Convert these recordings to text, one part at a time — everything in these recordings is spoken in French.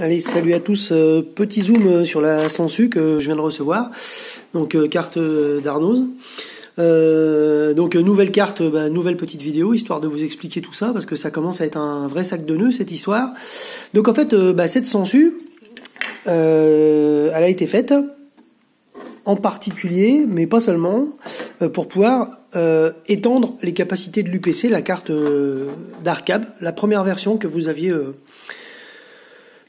Allez, salut à tous. Euh, petit zoom euh, sur la Sensu que je viens de recevoir. Donc euh, carte d'Arnose. donc nouvelle carte, bah, nouvelle petite vidéo, histoire de vous expliquer tout ça, parce que ça commence à être un vrai sac de nœuds cette histoire. Donc en fait, bah, cette Sensu, elle a été faite en particulier, mais pas seulement, pour pouvoir étendre les capacités de l'UPC, la carte d'Arcab, la première version que vous aviez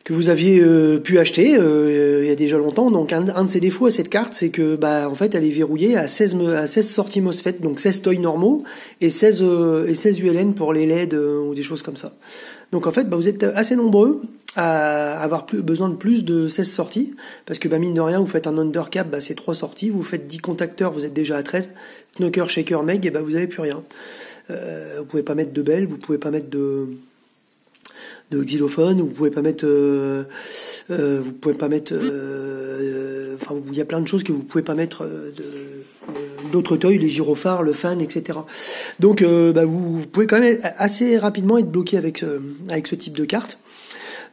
que vous aviez euh, pu acheter euh, il y a déjà longtemps. Donc un, de ses défauts à cette carte, c'est que bah en fait elle est verrouillée à 16 à 16 sorties MOSFET, donc 16 toys normaux et 16 euh, et 16 ULN pour les LED ou des choses comme ça. Donc en fait, bah, vous êtes assez nombreux à avoir plus, besoin de plus de 16 sorties, parce que bah, mine de rien, vous faites un undercap, bah, c'est 3 sorties, vous faites 10 contacteurs, vous êtes déjà à 13, knocker, shaker, meg, et bah, vous n'avez plus rien. Euh, vous pouvez pas mettre de belles, vous pouvez pas mettre de, de xylophone, vous pouvez pas mettre, euh, euh, vous pouvez pas mettre, euh, enfin il y a plein de choses que vous pouvez pas mettre d'autres toys, les gyrophares, le fan, etc. Donc bah, vous, pouvez quand même assez rapidement être bloqué avec avec ce type de carte.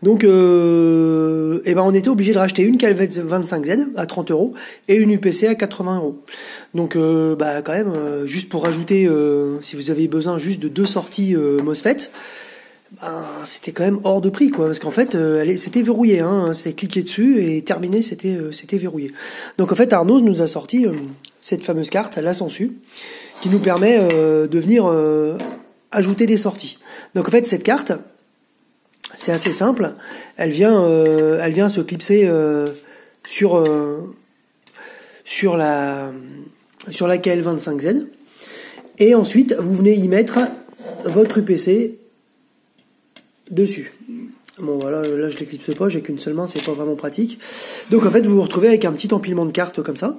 Donc, euh, eh ben on était obligé de racheter une Calvet 25Z à 30 euros et une UPC à 80 euros. Donc, bah quand même, juste pour rajouter, si vous avez besoin juste de deux sorties MOSFET, ben, c'était quand même hors de prix, quoi, parce qu'en fait, euh, c'était verrouillé, hein, c'est cliqué dessus et terminé, c'était euh, c'était verrouillé. Donc en fait, Arnaud nous a sorti euh, cette fameuse carte, la Sensu, qui nous permet de venir ajouter des sorties. Donc en fait, cette carte, c'est assez simple, elle vient, elle vient se clipser sur sur la sur la KL25Z, et ensuite vous venez y mettre votre UPC dessus. Bon voilà, là je l'éclipse pas, j'ai qu'une seule main, c'est pas vraiment pratique. Donc en fait vous vous retrouvez avec un petit empilement de cartes comme ça.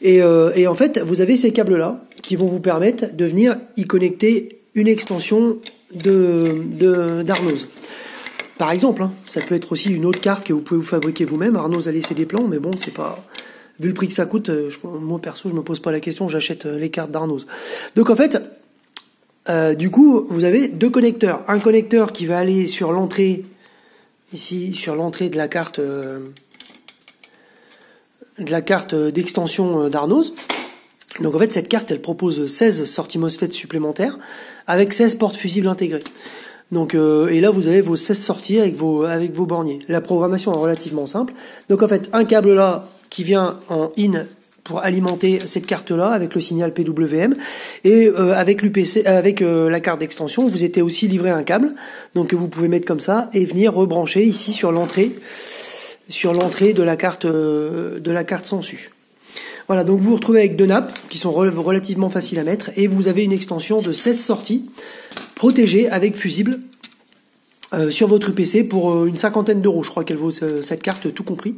Et, euh, et en fait vous avez ces câbles là qui vont vous permettre de venir y connecter une extension de d'Arnose. Par exemple, hein, ça peut être aussi une autre carte que vous pouvez vous fabriquer vous-même. Arnose a laissé des plans, mais bon, c'est pas vu le prix que ça coûte. Euh, je, moi perso, je me pose pas la question, j'achète euh, les cartes d'Arnose. Donc en fait, euh, du coup, vous avez deux connecteurs. Un connecteur qui va aller sur l'entrée, ici, sur l'entrée de la carte euh, de la carte d'extension euh, d'Arnos. Donc en fait, cette carte, elle propose 16 sorties MOSFET supplémentaires avec 16 portes fusibles intégrées. Donc et là, vous avez vos 16 sorties avec vos avec vos borniers. La programmation est relativement simple. Donc en fait, un câble là qui vient en in pour alimenter cette carte-là avec le signal PWM et euh, avec l'UPC, avec euh, la carte d'extension, vous étiez aussi livré un câble, donc vous pouvez mettre comme ça et venir rebrancher ici sur l'entrée, sur l'entrée de la carte euh, de la carte. Voilà, donc vous vous retrouvez avec deux nappes qui sont relativement faciles à mettre et vous avez une extension de 16 sorties protégées avec fusible euh, sur votre UPC pour euh, une cinquantaine d'euros. Je crois qu'elle vaut euh, cette carte tout compris.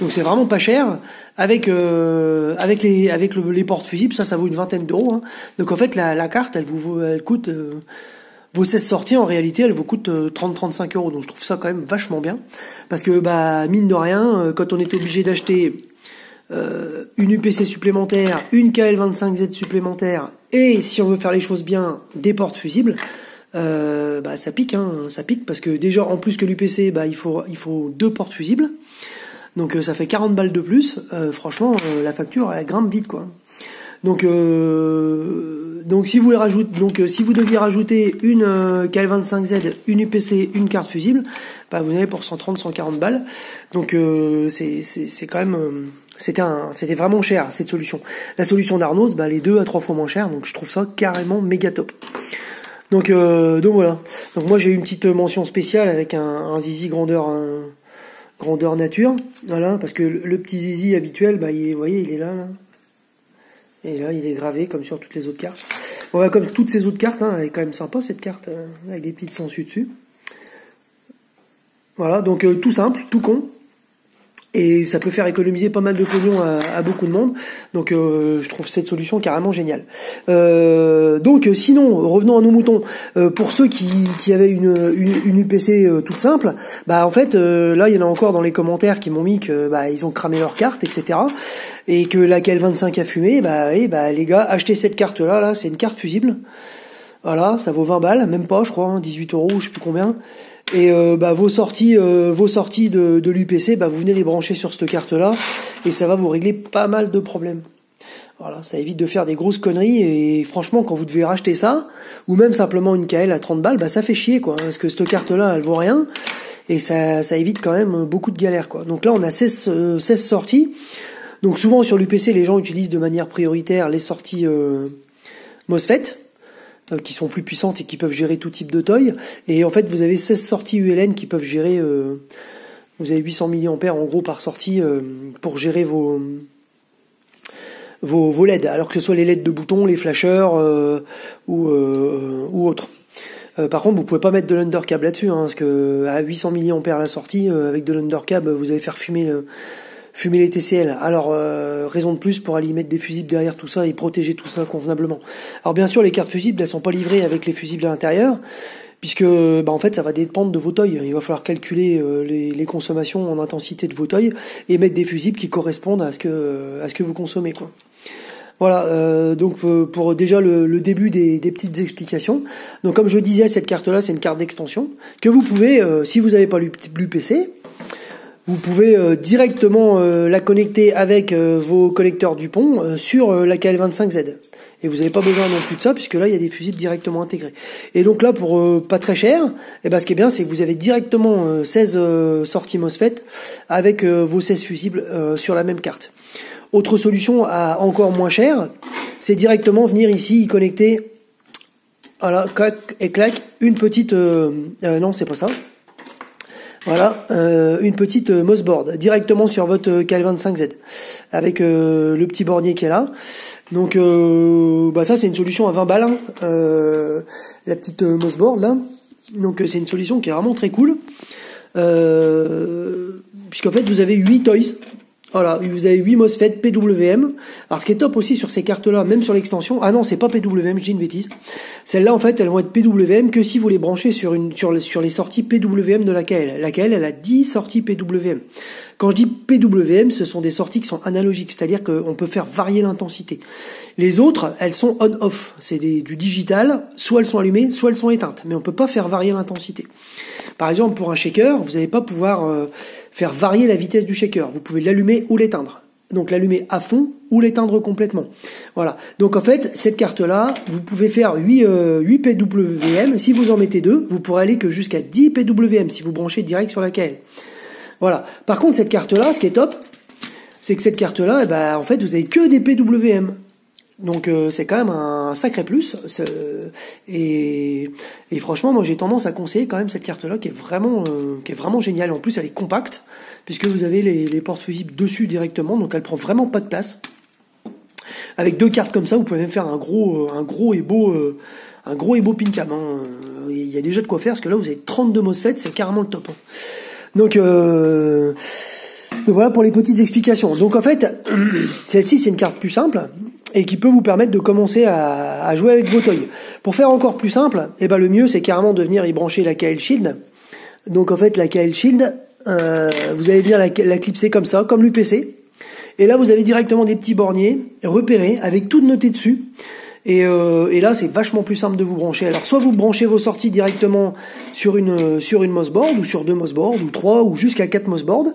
Donc c'est vraiment pas cher. Avec avec les avec les portes fusibles, ça ça vaut une vingtaine d'euros. Hein. Donc en fait la, la carte, elle vous elle coûte vos 16 sorties en réalité, elle vous coûte 30-35 euros. Donc je trouve ça quand même vachement bien parce que bah mine de rien, quand on était obligé d'acheter une UPC supplémentaire, une KL25Z supplémentaire et si on veut faire les choses bien, des portes fusibles euh, bah, ça pique, hein, ça pique parce que déjà en plus que l'UPC, bah, il faut il faut deux portes fusibles, donc euh, ça fait 40 balles de plus. Euh, franchement, euh, la facture elle grimpe vite quoi. Donc donc si vous les rajoutez, donc si vous deviez rajouter une KL25Z, une UPC, une carte fusible, bah, vous avez pour 130 140 balles. Donc c'est quand même c'était c'était vraiment cher cette solution. La solution d'Arnos, bah, les deux à trois fois moins cher, donc je trouve ça carrément méga top. Donc, euh, donc voilà. Donc moi j'ai eu une petite mention spéciale avec un, zizi grandeur grandeur nature, voilà, parce que le, petit zizi habituel, bah il vous voyez, il est là, là. Et là, il est gravé comme sur toutes les autres cartes. Bon, bah, comme toutes ces autres cartes, hein, elle est quand même sympa cette carte, euh, avec des petites sangsues dessus. Voilà, donc euh, tout simple, tout con et ça peut faire économiser pas mal de pognon à, beaucoup de monde. Donc euh, je trouve cette solution carrément géniale. Euh, donc sinon, revenons à nos moutons. Euh, pour ceux qui, qui avaient une, une, UPC toute simple, bah en fait là il y en a encore dans les commentaires qui m'ont mis que bah ils ont cramé leur carte, etc. Et que la KL25 a fumé, bah oui, bah les gars, achetez cette carte là, là c'est une carte fusible. Voilà, ça vaut 20 balles, même pas, je crois, 18 hein, euros, je sais plus combien. Et bah, vos sorties, vos sorties de, de l'UPC, bah, vous venez les brancher sur cette carte-là, et ça va vous régler pas mal de problèmes. Voilà, ça évite de faire des grosses conneries et franchement quand vous devez racheter ça ou même simplement une KL à 30 balles, bah ça fait chier quoi parce que cette carte là, elle vaut rien et ça, ça évite quand même beaucoup de galères quoi. Donc là on a 16, 16 euh, sorties. Donc souvent sur l'UPC les gens utilisent de manière prioritaire les sorties euh, MOSFET euh, qui sont plus puissantes et qui peuvent gérer tout type de toy et en fait vous avez 16 sorties ULN qui peuvent gérer euh, vous avez 800 mAh en gros par sortie pour gérer vos vos, vos LED, alors que ce soit les LED de boutons, les flashers euh, ou, euh, autres. Euh, par contre, vous pouvez pas mettre de l'undercab là-dessus, hein, parce que à 800 mAh à la sortie, avec de l'undercab, vous allez faire fumer le, fumer les TCL. Alors, raison de plus pour aller mettre des fusibles derrière tout ça et protéger tout ça convenablement. Alors bien sûr, les cartes fusibles, elles sont pas livrées avec les fusibles à l'intérieur, puisque bah, en fait, ça va dépendre de vos toys. Il va falloir calculer les, les, consommations en intensité de vos toys et mettre des fusibles qui correspondent à ce que à ce que vous consommez. Voilà, euh, donc euh, pour déjà le, début des, petites explications. Donc comme je disais, cette carte-là, c'est une carte d'extension que vous pouvez, euh, si vous n'avez pas l'UPC, vous pouvez directement la connecter avec vos connecteurs du pont sur la KL25Z. Et vous n'avez pas besoin non plus de ça, puisque là, il y a des fusibles directement intégrés. Et donc là, pour pas très cher, eh ben, ce qui est bien, c'est que vous avez directement 16 sorties MOSFET avec vos 16 fusibles sur la même carte. Autre solution à encore moins cher, c'est directement venir ici y connecter, voilà, clac et clac, une petite, euh, euh, non c'est pas ça, voilà, euh, une petite Mossboard directement sur votre KL25Z avec le petit bornier qui est là. Donc bah ça c'est une solution à 20 balles, hein, la petite Mossboard là. Donc c'est une solution qui est vraiment très cool. puisqu'en fait vous avez 8 toys voilà, vous avez 8 MOSFET PWM. Alors ce qui est top aussi sur ces cartes-là, même sur l'extension, ah non, c'est pas PWM, je dis une bêtise. Celles-là, en fait, elles vont être PWM que si vous les branchez sur, sur, les sorties PWM de la KL. La KL, elle a 10 sorties PWM. Quand je dis PWM, ce sont des sorties qui sont analogiques, c'est-à-dire qu'on peut faire varier l'intensité. Les autres, elles sont on-off, c'est du digital, soit elles sont allumées, soit elles sont éteintes, mais on peut pas faire varier l'intensité. Par exemple, pour un shaker, vous n'allez pas pouvoir euh, faire varier la vitesse du shaker. Vous pouvez l'allumer ou l'éteindre. Donc l'allumer à fond ou l'éteindre complètement. Voilà. Donc en fait, cette carte-là, vous pouvez faire 8, 8 PWM. Si vous en mettez deux, vous pourrez aller que jusqu'à 10 PWM si vous branchez direct sur la KL. Voilà. Par contre, cette carte-là, ce qui est top, c'est que cette carte-là, eh ben, en fait, vous avez que des PWM. Donc euh, c'est quand même un sacré plus. Et, franchement, moi j'ai tendance à conseiller quand même cette carte-là qui est vraiment euh, qui est vraiment géniale. En plus, elle est compacte puisque vous avez les, portes fusibles dessus directement, donc elle prend vraiment pas de place. Avec deux cartes comme ça, vous pouvez même faire un gros euh, un gros et beau un gros et beau pin cam. Hein. Il y a déjà de quoi faire parce que là vous avez 32 MOSFET, c'est carrément le top. Hein. Donc voilà pour les petites explications. Donc en fait, celle-ci c'est une carte plus simple et qui peut vous permettre de commencer à, jouer avec vos toys. Pour faire encore plus simple, eh ben le mieux c'est carrément de venir y brancher la KL Shield. Donc en fait la KL Shield, euh, vous allez bien la, clipser comme ça, comme l'UPC. Et là vous avez directement des petits borniers repérés avec tout noté dessus. Et, euh, et, là, c'est vachement plus simple de vous brancher. Alors, soit vous branchez vos sorties directement sur une sur une ou sur deux mossboards ou trois ou jusqu'à quatre mossboards,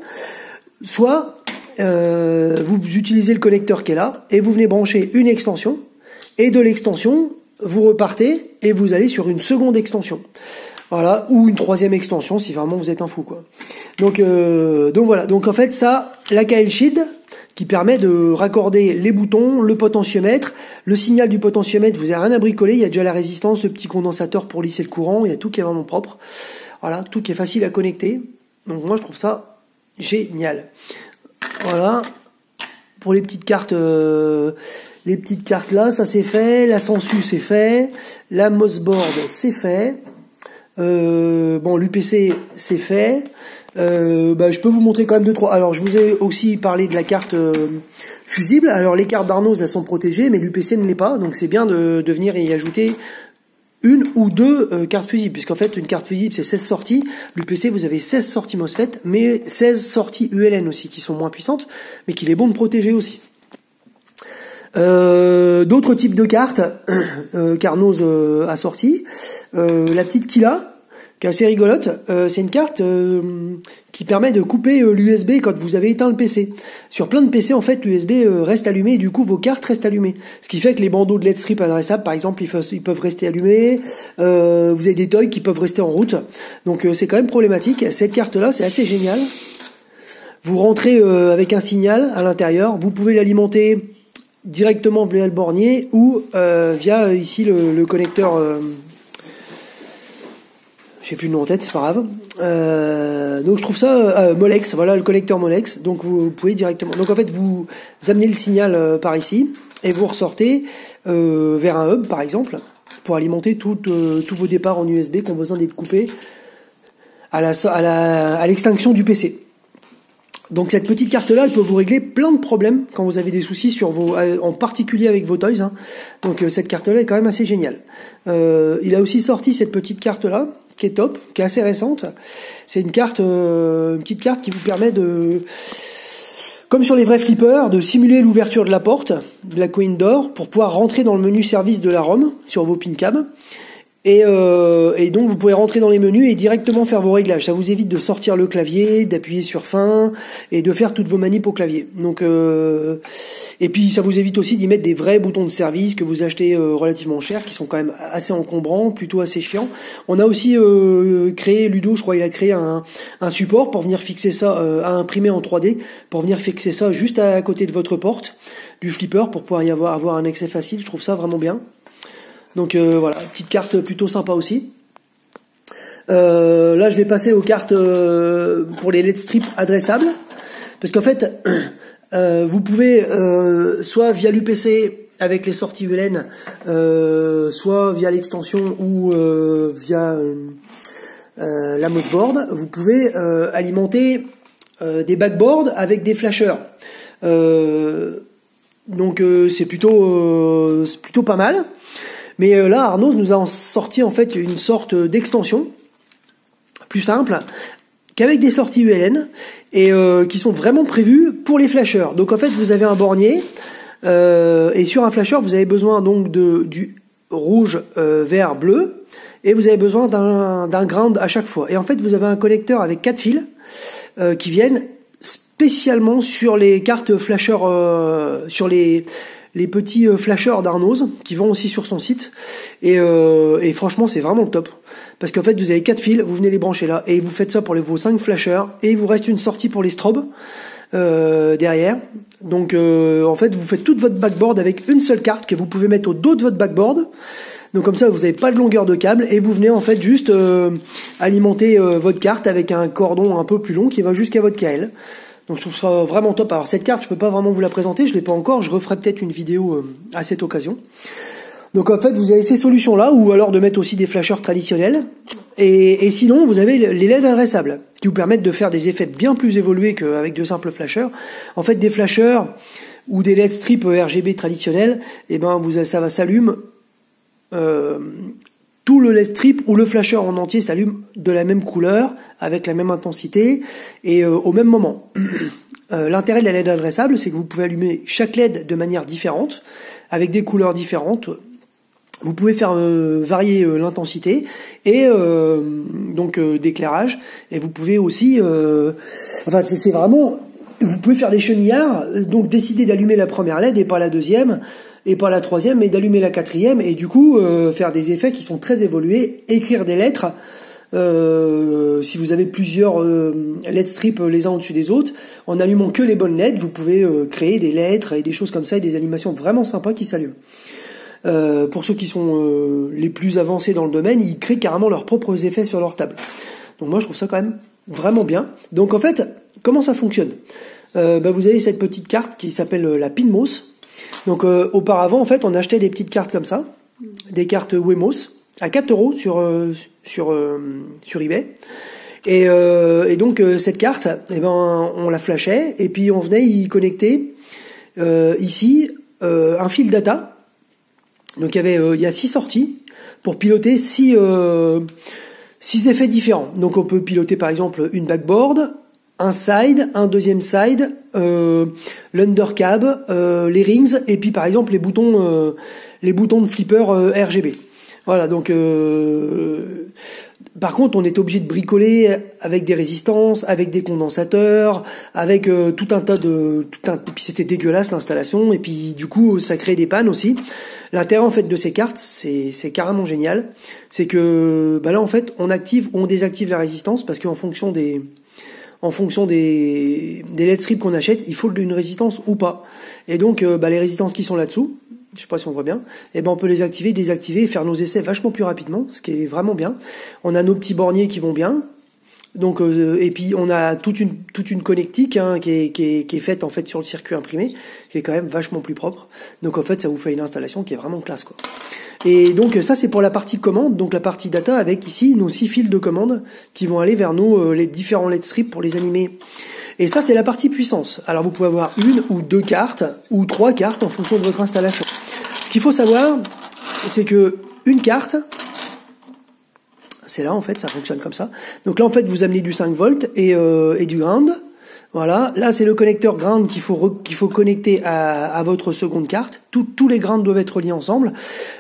soit euh, vous utilisez le connecteur qui est là et vous venez brancher une extension et de l'extension vous repartez et vous allez sur une seconde extension. Voilà, ou une troisième extension si vraiment vous êtes un fou quoi. Donc euh, donc voilà, donc en fait ça la KL Shield qui permet de raccorder les boutons, le potentiomètre, le signal du potentiomètre, vous avez rien à bricoler, il y a déjà la résistance, le petit condensateur pour lisser le courant, il y a tout qui est vraiment propre. Voilà, tout qui est facile à connecter. Donc moi je trouve ça génial. Voilà. Pour les petites cartes, euh, les petites cartes là, ça c'est fait. La Sensu c'est fait. La Mossboard c'est fait. Euh, bon, l'UPC c'est fait. Euh, bah, je peux vous montrer quand même deux trois. Alors, je vous ai aussi parlé de la carte fusible. Alors, les cartes d'Arnos elles sont protégées, mais l'UPC ne l'est pas. Donc, c'est bien de, de venir y ajouter une ou deux euh, cartes fusibles, puisqu'en fait une carte fusible c'est 16 sorties, l'UPC vous avez 16 sorties MOSFET, mais 16 sorties ULN aussi qui sont moins puissantes, mais qu'il est bon de protéger aussi. Euh, D'autres types de cartes euh, qu'Arnos euh, a sorti, la petite Kila, qui est assez rigolote. Euh, c'est une carte euh, qui permet de couper euh, l'USB quand vous avez éteint le PC. Sur plein de PC, en fait, l'USB reste allumé et du coup, vos cartes restent allumées. Ce qui fait que les bandeaux de LED strip adressables, par exemple, ils, peuvent rester allumés. vous avez des toys qui peuvent rester en route. Donc, c'est quand même problématique. Cette carte-là, c'est assez génial. Vous rentrez avec un signal à l'intérieur. Vous pouvez l'alimenter directement via le bornier ou via ici le, le connecteur j'ai plus le nom en tête, c'est pas grave. Euh, donc je trouve ça euh, Molex, voilà le connecteur Molex. Donc vous, pouvez directement. Donc en fait vous amenez le signal euh, par ici et vous ressortez euh, vers un hub par exemple pour alimenter tous vos départs en USB qui ont besoin d'être coupés à à l'extinction du PC. Donc cette petite carte là, elle peut vous régler plein de problèmes quand vous avez des soucis sur vos, en particulier avec vos toys. Hein. Donc cette carte là est quand même assez géniale. il a aussi sorti cette petite carte là qui est top, qui est assez récente. C'est une carte, euh, une petite carte qui vous permet de, comme sur les vrais flippers, de simuler l'ouverture de la porte de la Queen d'or pour pouvoir rentrer dans le menu service de la ROM sur vos pincam. Et, euh, et, donc vous pouvez rentrer dans les menus et directement faire vos réglages. Ça vous évite de sortir le clavier, d'appuyer sur fin et de faire toutes vos manips au clavier. Donc euh, et puis ça vous évite aussi d'y mettre des vrais boutons de service que vous achetez euh, relativement cher, qui sont quand même assez encombrants, plutôt assez chiants. On a aussi euh, créé Ludo, je crois, il a créé un, support pour venir fixer ça, euh, à imprimer en 3D, pour venir fixer ça juste à côté de votre porte du flipper pour pouvoir y avoir un accès facile. Je trouve ça vraiment bien. Donc euh, voilà, petite carte plutôt sympa aussi. Euh, là, je vais passer aux cartes euh, pour les LED strips adressables. Parce qu'en fait, vous pouvez, soit via l'UPC avec les sorties ULN, soit via l'extension ou via la mouseboard, vous pouvez alimenter des backboards avec des flashers. donc c'est plutôt pas mal. Mais euh, là, Arnaud nous a sorti en fait une sorte d'extension plus simple qu'avec des sorties ULN et euh, qui sont vraiment prévues pour les flasheurs. Donc en fait, vous avez un bornier euh, et sur un flasher, vous avez besoin donc de du rouge, vert, bleu et vous avez besoin d'un ground à chaque fois. Et en fait, vous avez un connecteur avec quatre fils qui viennent spécialement sur les cartes flasher, sur les les petits euh, flashers d'Arnaud qui vont aussi sur son site. Euh, et, franchement, c'est vraiment le top. Parce qu'en fait, vous avez quatre fils, vous venez les brancher là, et vous faites ça pour les, vos cinq flashers, et il vous reste une sortie pour les strobes euh, derrière. Donc, en fait, vous faites toute votre backboard avec une seule carte que vous pouvez mettre au dos de votre backboard. Donc comme ça, vous n'avez pas de longueur de câble et vous venez en fait juste alimenter votre carte avec un cordon un peu plus long qui va jusqu'à votre KL. Donc je trouve ça vraiment top. Alors cette carte, je peux pas vraiment vous la présenter, je l'ai pas encore, je referai peut-être une vidéo euh, à cette occasion. Donc en fait, vous avez ces solutions-là, ou alors de mettre aussi des flashers traditionnels. Et, sinon, vous avez les LED adressables, qui vous permettent de faire des effets bien plus évolués qu'avec de simples flashers. En fait, des flashers ou des LED strips RGB traditionnels, eh ben, vous, ça va s'allume euh, tout le LED strip ou le flasher en entier s'allume de la même couleur, avec la même intensité et euh, au même moment. Euh, l'intérêt de la LED adressable, c'est que vous pouvez allumer chaque LED de manière différente, avec des couleurs différentes. Vous pouvez faire euh, varier l'intensité et donc d'éclairage. Et vous pouvez aussi, enfin c'est vraiment, vous pouvez faire des chenillards, donc décider d'allumer la première LED et pas la deuxième et pas la troisième, mais d'allumer la quatrième, et du coup euh, faire des effets qui sont très évolués, écrire des lettres. Euh, si vous avez plusieurs euh, LED strips les uns au-dessus des autres, en allumant que les bonnes LED, vous pouvez créer des lettres et des choses comme ça et des animations vraiment sympas qui s'allument. pour ceux qui sont les plus avancés dans le domaine, ils créent carrément leurs propres effets sur leur table. Donc moi je trouve ça quand même vraiment bien. Donc en fait, comment ça fonctionne? Bah, Vous avez cette petite carte qui s'appelle la Pinmos. Donc euh, auparavant, en fait, on achetait des petites cartes comme ça, des cartes Wemos à 4 euros sur euh, sur euh, sur eBay. Et, donc cette carte, eh ben, on la flashait et puis on venait y connecter ici un fil data. Donc il y avait il y a six sorties pour piloter six six effets différents. Donc on peut piloter par exemple une backboard, un side, un deuxième side, euh, l'undercab, euh, les rings et puis par exemple les boutons, euh, les boutons de flipper RGB. Voilà donc Par contre, on est obligé de bricoler avec des résistances, avec des condensateurs, avec tout un tas de, tout un, puis c'était dégueulasse l'installation, et puis du coup ça crée des pannes aussi. L'intérêt en fait de ces cartes, c'est c'est carrément génial, c'est que bah là en fait on active on désactive la résistance parce qu'en fonction des en fonction des, des LED strips qu'on achète, il faut une résistance ou pas. Et donc, euh, bah, les résistances qui sont là-dessous, je sais pas si on voit bien, et eh ben on peut les activer, désactiver et faire nos essais vachement plus rapidement, ce qui est vraiment bien. On a nos petits borniers qui vont bien. Donc euh, et puis on a toute une toute une connectique hein, qui, est, qui, est, qui est faite en fait sur le circuit imprimé, qui est quand même vachement plus propre. Donc en fait ça vous fait une installation qui est vraiment classe quoi. Et donc ça c'est pour la partie commande, donc la partie data avec ici nos six fils de commande qui vont aller vers nos euh, les différents LED strips pour les animer. Et ça c'est la partie puissance. Alors vous pouvez avoir une ou deux cartes ou trois cartes en fonction de votre installation. Ce qu'il faut savoir, c'est que une carte, c'est là en fait, ça fonctionne comme ça. Donc là en fait vous amenez du 5 volts euh, et du ground. Voilà, là c'est le connecteur ground qu'il faut qu'il faut connecter à, votre seconde carte. tous les grounds doivent être liés ensemble.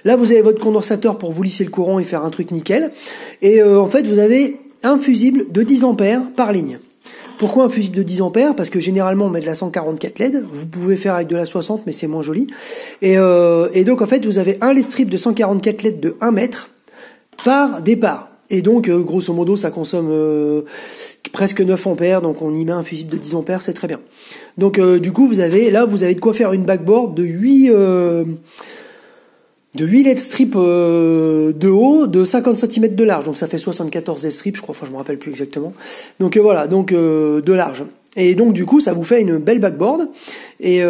Là vous avez votre condensateur pour vous lisser le courant et faire un truc nickel. Et euh, en fait vous avez un fusible de 10 ampères par ligne. Pourquoi un fusible de 10 ampères? Parce que généralement on met de la 144 LED. Vous pouvez faire avec de la 60 mais c'est moins joli. Et, euh, et donc en fait vous avez un LED strip de 144 LED de 1 mètre par départ. Et donc, euh, grosso modo, ça consomme euh, presque 9 ampères, donc on y met un fusible de 10 ampères, c'est très bien. Donc, euh, du coup, vous avez là, vous avez de quoi faire une backboard de 8 de 8 LED strips de haut, de 50 cm de large. Donc ça fait 74 LED strips, je crois, enfin je me rappelle plus exactement. Donc voilà, donc de large. Et donc du coup, ça vous fait une belle backboard. Et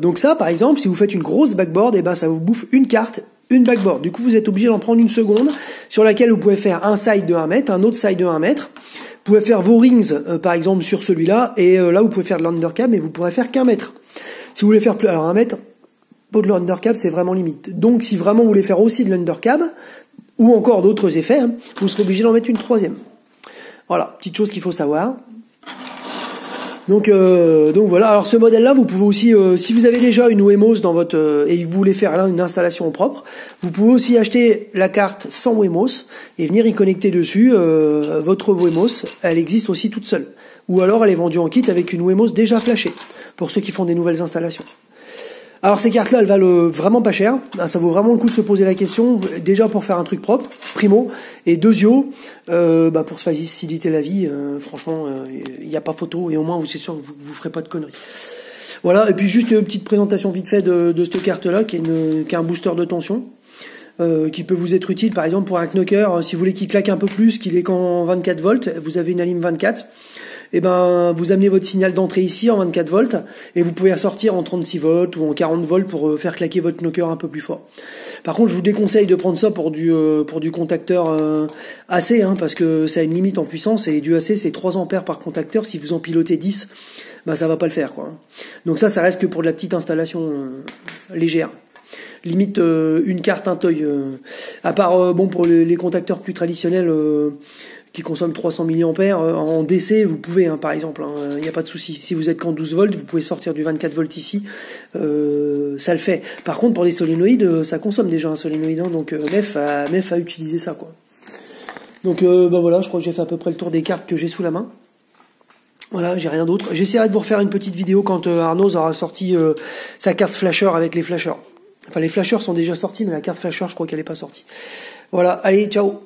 donc ça, par exemple, si vous faites une grosse backboard, et eh ben ça vous bouffe une carte une backboard. Du coup, vous êtes obligé d'en prendre une seconde sur laquelle vous pouvez faire un side de 1 mètre, un autre side de 1 mètre. Vous pouvez faire vos rings, euh, par exemple, sur celui-là, et euh, là, vous pouvez faire de l'undercap, mais vous pourrez faire qu'un mètre. Si vous voulez faire plus, alors un mètre, pour de l'undercap, c'est vraiment limite. Donc, si vraiment vous voulez faire aussi de l'undercap, ou encore d'autres effets, hein, vous serez obligé d'en mettre une troisième. Voilà, petite chose qu'il faut savoir. Donc, euh, donc voilà. Alors ce modèle-là, vous pouvez aussi, euh, si vous avez déjà une Wemos dans votre euh, et vous voulez faire là une installation propre, vous pouvez aussi acheter la carte sans Wemos et venir y connecter dessus votre Wemos. Elle existe aussi toute seule. Ou alors elle est vendue en kit avec une Wemos déjà flashée pour ceux qui font des nouvelles installations. Alors ces cartes-là, elles valent vraiment pas cher. Ah, ça vaut vraiment le coup de se poser la question, déjà pour faire un truc propre, primo, et deuxio, euh, bah pour se faciliter la vie. Euh, franchement, il euh, n'y a pas photo, et au moins vous c'est sûr que vous, vous ferez pas de conneries. Voilà, et puis juste une petite présentation vite fait de, de cette carte-là, qui, qui, est un booster de tension. Euh, qui peut vous être utile par exemple pour un knocker si vous voulez qu'il claque un peu plus qu'il est qu'en 24 volts vous avez une alim 24 et eh ben vous amenez votre signal d'entrée ici en 24 volts et vous pouvez ressortir en 36 volts ou en 40 volts pour euh, faire claquer votre knocker un peu plus fort. Par contre, je vous déconseille de prendre ça pour du euh, pour du contacteur euh, AC hein, parce que ça a une limite en puissance et du AC c'est 3 ampères par contacteur si vous en pilotez 10 bah ça va pas le faire quoi. Donc ça ça reste que pour de la petite installation légère limite une carte un toy à part bon pour les contacteurs plus traditionnels qui consomme 300 mAh euh, en DC, vous pouvez hein, par exemple, il hein, n'y a pas de souci. Si vous êtes qu'en 12 volts, vous pouvez sortir du 24 volts ici, euh, ça le fait. Par contre, pour des solénoïdes, euh, ça consomme déjà un solénoïde, hein, donc MEF a, MEF a utilisé ça quoi. Donc bah voilà, je crois que j'ai fait à peu près le tour des cartes que j'ai sous la main. Voilà, j'ai rien d'autre. J'essaierai de vous refaire une petite vidéo quand Arnaud aura sorti sa carte flasher avec les flashers. Enfin, les flashers sont déjà sortis, mais la carte flasher, je crois qu'elle n'est pas sortie. Voilà, allez, ciao